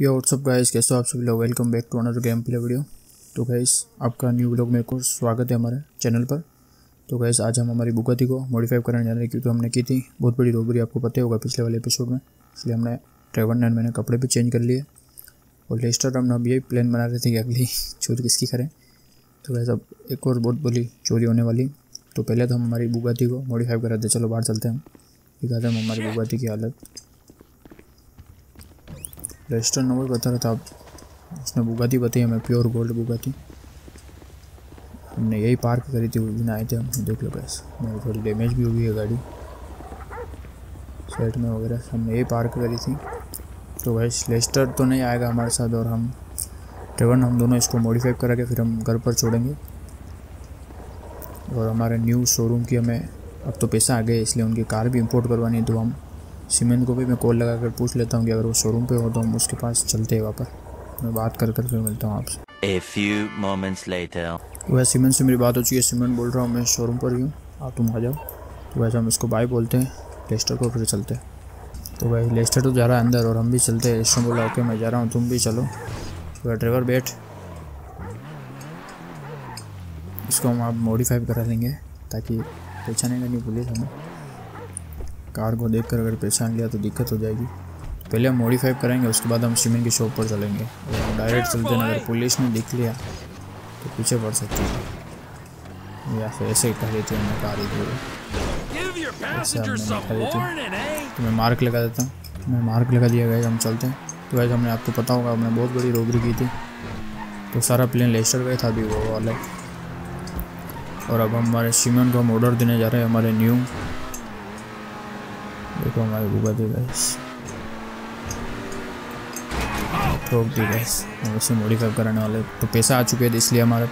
यो WhatsApp guys कैसे हो आप सभी लोग? Welcome back to another game play video तो गाइस आपका न्यू ब्लॉग में को स्वागत है हमारे चैनल पर। तो गाइस आज हम हमारी बुगाती को मॉडिफाई करने जा रहे हैं क्योंकि हमने की थी। बहुत बड़ी रोबरी आपको पता होगा पिछले वाले एपिसोड में। इसलिए हमने ट्रेवन एंड मैंने कपड़े भी चेंज कर लिए। और लेस्टर हम अब यही प्लान बना रहे थे कि अगली चोरी किसकी करें। तो वैसे अब एक और बहुत बड़ी चोरी होने वाली। तो पहले तो हम हमारी बुगाती को मॉडिफाई करा थे चलो बाहर चलते हैं। दिखाते हैं हम हमारी बुगाती की हालत। लेस्टर नंबर बता रहा था। अब उसने बुगाती बताई हमें प्योर गोल्ड बुगाती हमने यही पार्क करी थी उस दिन आए थे हम, देख लो कैसे मेरी थोड़ी डैमेज भी हुई है गाड़ी। साइड में वगैरह, हमने यही पार्क करी थी। तो वैसे लेस्टर तो नहीं आएगा हमारे साथ और हम ट्रेवन हम दोनों इसको मॉडिफाई करा के फिर हम घर पर छोड़ेंगे। और हमारे न्यू शोरूम की हमें, अब तो पैसा आ गए इसलिए उनकी कार भी इंपोर्ट करवानी है तो हम सीमेंट को भी मैं कॉल लगा कर पूछ लेता हूँ कि अगर वो शोरूम पे हो तो हम उसके पास चलते हैं वहाँ पर। मैं बात कर कर फिर मिलता हूँ आपसे। A few moments later. वह सीमेंट से मेरी बात हो चुकी है सीमेंट बोल रहा हूँ मैं शोरूम पर ही हूँ। आप तुम आ जाओ। तो वैसे हम इसको बाय बोलते हैं लेस्टर को फिर चलते हैं। तो भाई लेस्टर तो जा रहा है अंदर और हम भी चलते हैं। लेस्टर बोला ओके मैं जा रहा हूँ तुम भी चलो। तो ड्राइवर बैठ। इसको हम आप मॉडिफाई करा लेंगे ताकि पहचानेगा नहीं पुलिस हमें। कार को देख कर अगर पहचान लिया तो दिक्कत हो जाएगी। पहले हम मॉडिफाई करेंगे उसके बाद हम सीमेंट की शॉप पर चलेंगे। और डायरेक्ट चलते हैं अगर पुलिस ने दिख लिया तो पीछे पड़ सकती है। या फिर ऐसे ही कह देती है कार कह देती तो मैं मार्क लगा देता हूँ। मैं मार्क लगा दिया गया हम चलते हैं। तो वैसे हमने आपको पता होगा हमने बहुत बड़ी रोबरी की थी। तो सारा प्लेन लेस्टर गए था अभी वो वाला। और अब हमारे सीमेंट को हम ऑर्डर देने जा रहे हैं हमारे न्यू देखो हमारे बुगा दे गैस ठोक दी गैस हम उसे मॉडिफाई कराने वाले तो पैसा आ चुके थे इसलिए हमारे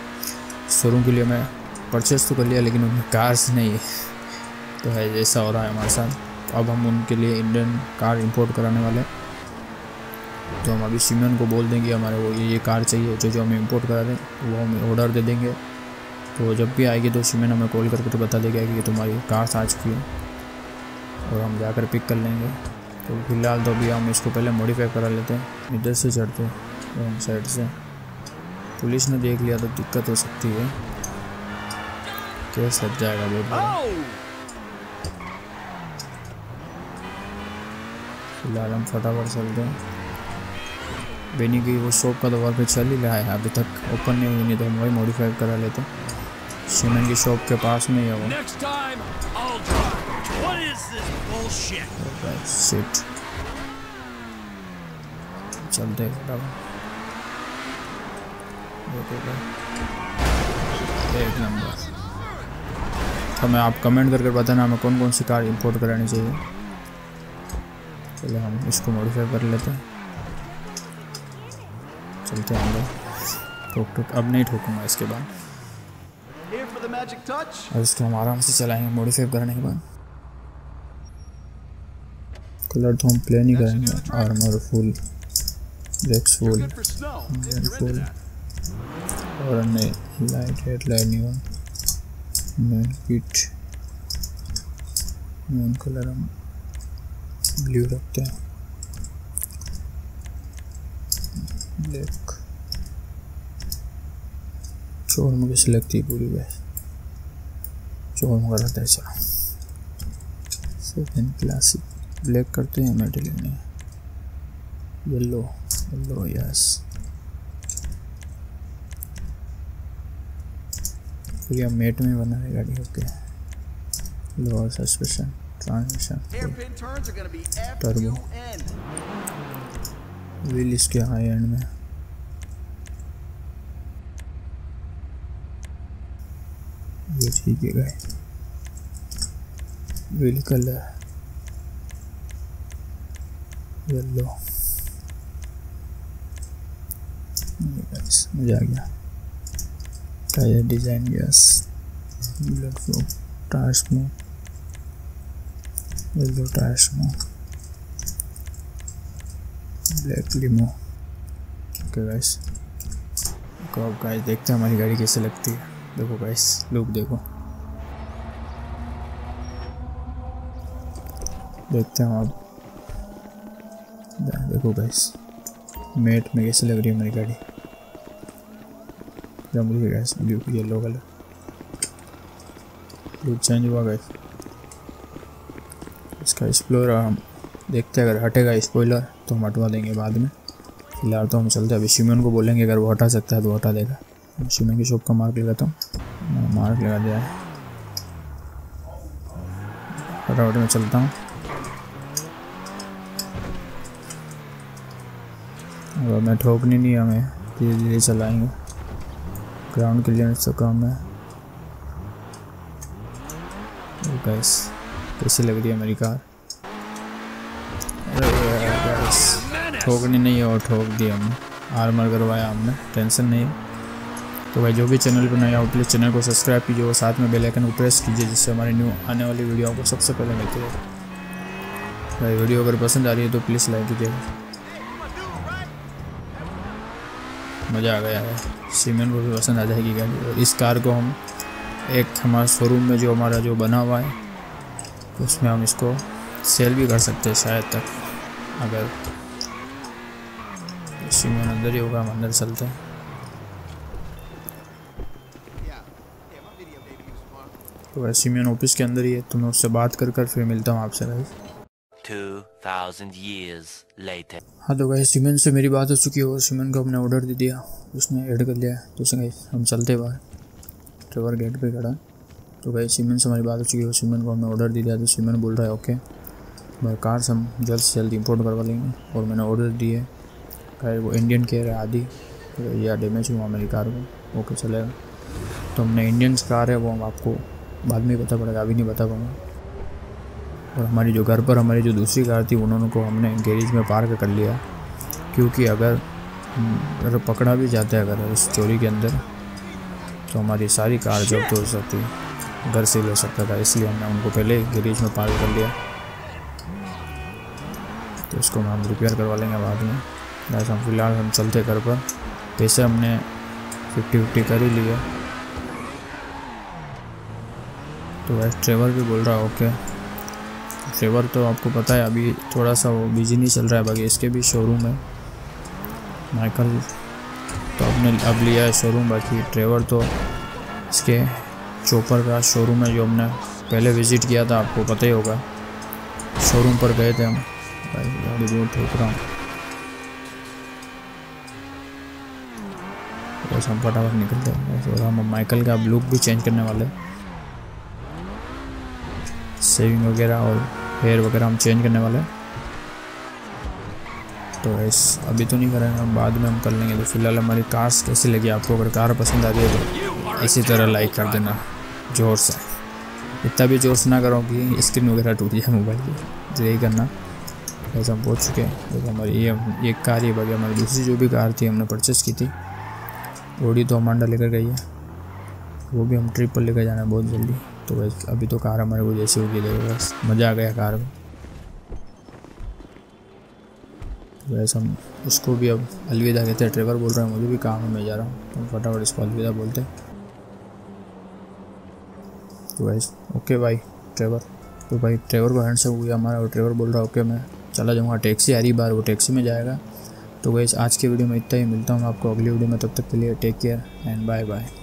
शोरूम के लिए मैं परचेस तो कर लिया लेकिन उनमें कार्स नहीं है तो है ऐसा हो रहा है हमारे साथ तो अब हम उनके लिए इंडियन कार इंपोर्ट कराने वाले तो हम अभी सीमेंट को बोल देंगे हमारे वो ये ये कार चाहिए जो जो हमें इंपोर्ट करा दें वो हमें ऑर्डर दे देंगे तो जब भी आएगी तो सीमेंट हमें कॉल करके तो बता देगा कि तुम्हारी कार्स आ चुकी है और हम जाकर पिक कर लेंगे। तो फ़िलहाल तो अभी हम इसको पहले मॉडिफाई करा लेते हैं, इधर से चढ़ते हैं साइड से। पुलिस ने देख लिया तो दिक्कत हो सकती है। केस लग जाएगा बहुत फ़िलहाल हम फटाफट चलते हैं। बेनी की वो शॉप का तो वर्क चल ही रहा है अभी तक। ओपन नहीं हुई, नहीं तो हम वही मॉडिफाई करा लेते सीमेंट की शॉप के पास में ही है वो। What is this bullshit? सिट चलते हैं फटाफट देखो भाई। एक नंबर हमें आप कमेंट करके बताना हमें कौन कौन सी कार इंपोर्ट करानी चाहिए। चलो हम इसको मॉडिफाई कर लेते हैं। चलते हैं अंदर। ठोक ठोक अब नहीं ठोकूँगा इसके बाद? और इसको हम आराम से चलाएँगे मॉडिफाई करने के बाद। कलर तो हम प्लेन ही करेंगे। Armour full brakes full that. और हमने लाइट हेडलाइट नहीं हुआ मेन किट मेन कलर हम ब्लू रखते हैं। ब्लैक चोर मुझे सिलेक्ट थी पूरी गैस चोर मुझे रहता है चलो सेकेंड क्लासिक ब्लैक करते हैं मेटल में येलो येलो यस फिर ये मेट में बना है गाड़ी? Okay. Lower suspension, transmission. F-U-N. Wheel इसके हाई एंड में। ये ठीक है गए व्हील कलर। येलो मज़ा आ गया। Tyre design yes blood flow tyre smoke yellow tyre smoke black limo okay guys को अब गाइस देखते हैं हमारी गाड़ी कैसे लगती है। देखो गाइस लुक देखो। देखते हैं अब। देखो गाइस मेट में कैसे लग रही है मेरी गाड़ी। जम रही gas blue yellow colour blue change हुआ गैस इसका एक्सप्लोर हम देखते हैं, अगर हटेगा स्पॉइलर तो हम हटवा देंगे बाद में। फ़िलहाल तो हम चलते हैं, अभी शिमन को बोलेंगे, अगर वो हटा सकता है तो हटा देगा। शिमन की शॉप का मार्क लगाता हूँ। मार्क लगा दिया। है फटाफट में चलता हूँ। और मैं ठोकनी नहीं हमें धीरे धीरे चलाएँगे ग्राउंड क्लियरेंस का काम है। गैस कैसी लग रही है मेरी कार? ठोकनी नहीं और ठोक दी हमने आर्मर करवाया हमने, टेंशन नहीं। तो भाई, जो भी चैनल पर नया हो प्लीज़ चैनल को सब्सक्राइब कीजिए और साथ में बेल आइकन को प्रेस कीजिए, जिससे हमारी न्यू आने वाली वीडियो आपको सबसे पहले मिलती है भाई वीडियो अगर पसंद आ रही है तो प्लीज़ लाइक कीजिएगा। मज़ा आ गया है। सीमेंट को भी पसंद आ जाएगी गाड़ी। और इस कार को हम एक हमारे शोरूम में जो हमारा जो बना हुआ है, उसमें हम इसको सेल भी कर सकते हैं शायद तक। अगर सीमेंट अंदर ही होगा, हम अंदर चलते हैं। तो वैसे सीमेंट ऑफ़िस के अंदर ही है तो मैं उससे बात कर कर फिर मिलता हूँ आपसे भाई 2000 years later. हाँ तो भाई सीमेंट से मेरी बात हो चुकी है और सीमेंट को हमने ऑर्डर दे दिया। उसने ऐड कर लिया तो उसे हम चलते बाहर। ट्रेवर गेट पे खड़ा। तो भाई सीमेंट से हमारी बात हो चुकी है सीमेंट को हमने ऑर्डर दे दिया। तो सीमेंट बोल रहा है ओके भाई कार हम जल्द से जल्द इम्पोर्ट करवा लेंगे। और मैंने ऑर्डर दिए खैर वो इंडियन केयर है आदि यह डैमेज हुआ मेरी कार को ओके चलेगा। तो हमने इंडियन कार है, वो हम आपको बाद में पता पड़ेगा। अभी नहीं बता पाऊँगा और हमारी जो घर पर हमारी जो दूसरी कार थी, उन्होंने को हमने गैरेज में पार्क कर लिया। क्योंकि अगर अगर पकड़ा भी जाता है अगर उस चोरी के अंदर तो हमारी सारी कार जब्त हो सकती घर से ले सकता था, इसलिए हमने उनको पहले गैरेज में पार्क कर लिया। तो इसको हम रिपेयर करवा लेंगे बाद में। बस हम फ़िलहाल हम चलते घर पर। पैसे हमने फिफ्टी फिफ्टी कर ही लिया तो वैसे ड्राइवर भी बोल रहा ओके ड्राइवर तो आपको पता है, अभी थोड़ा सा वो बिज़ी नहीं चल रहा है, बाकी इसके भी शोरूम है। माइकल तो आपने अब लिया है शोरूम बाकी ड्राइवर तो इसके चोपर का शोरूम है, जो हमने पहले विज़िट किया था, आपको पता ही होगा। शोरूम पर गए थे हम। भाई, गाड़ी दूर ठोक रहा हूँ। बस हम फटाफट निकलते हैं। और हम माइकल का लुक भी चेंज करने वाले सेविंग वगैरह और हेयर वगैरह हम चेंज करने वाले हैं। तो इस अभी तो नहीं करेंगे बाद में हम कर लेंगे। तो फ़िलहाल हमारी कार्स कैसी लगी, आपको अगर कार पसंद आ रही है तो इसी तरह लाइक कर देना, ज़ोर से। इतना भी ज़ोर से ना करो कि स्क्रीन वगैरह टूट जाए मोबाइल की। तो यही करना। वैसे हम पहुँच चुके हैं। हमारी ये एक कार ही बाकी हमारी दूसरी जो भी कार थी, हमने परचेस की थी ओडी तो अमांडा लेकर गई है। वो भी हम ट्रिप पर लेकर जाना है बहुत जल्दी। तो बस, अभी तो कार हमारे को जैसे होगी देखो बस मज़ा आ गया कार में। तो वैसे हम उसको भी अब अलविदा कहते हैं, ड्राइवर बोल रहे हैं, मुझे भी काम है, मैं जा रहा हूँ। तो फटाफट इसको अलविदा बोलते हैं। तो वैसे ओके भाई, ड्राइवर। तो भाई, ड्राइवर को हैंड से हुआ हमारा, और ड्राइवर बोल रहा है, ओके, मैं चला जाऊँगा टैक्सी आ रही बार वो टैक्सी में जाएगा। तो वैसे आज के वीडियो में इतना ही, मिलता हूँ आपको अगली वीडियो में, तब तक के लिए take care and bye bye